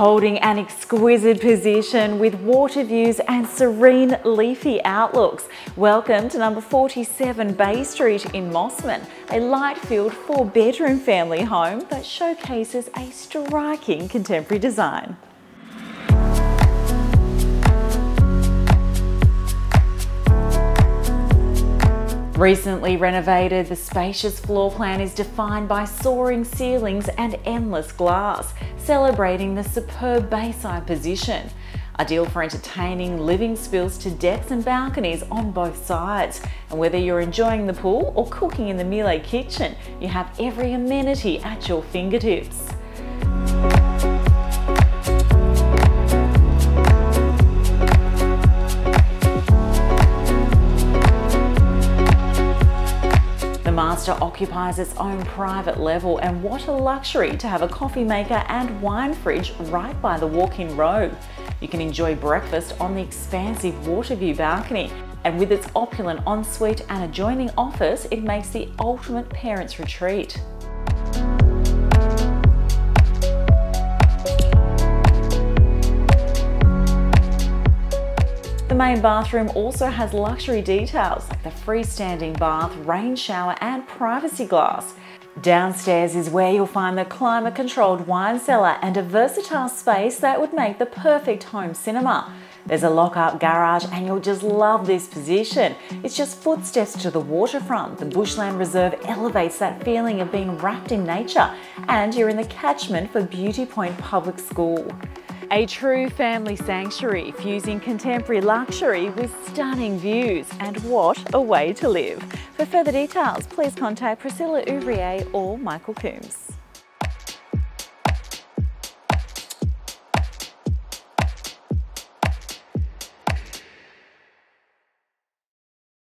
holding an exquisite position with water views and serene leafy outlooks. Welcome to number 47 Bay Street in Mosman, a light-filled four-bedroom family home that showcases a striking contemporary design. Recently renovated, the spacious floor plan is defined by soaring ceilings and endless glass, celebrating the superb bayside position. Ideal for entertaining living spills to decks and balconies on both sides. And whether you're enjoying the pool or cooking in the Miele kitchen, you have every amenity at your fingertips. Master occupies its own private level and what a luxury to have a coffee maker and wine fridge right by the walk-in robe. You can enjoy breakfast on the expansive Waterview balcony and with its opulent ensuite and adjoining office, it makes the ultimate parents retreat. Main bathroom also has luxury details like the freestanding bath, rain shower and privacy glass. Downstairs is where you'll find the climate controlled wine cellar and a versatile space that would make the perfect home cinema. There's a lock-up garage and you'll just love this position. It's just footsteps to the waterfront. The Bushland Reserve elevates that feeling of being wrapped in nature and you're in the catchment for Beauty Point Public School. A true family sanctuary fusing contemporary luxury with stunning views and what a way to live. For further details, please contact Priscilla Ouvrier or Michael Coombs.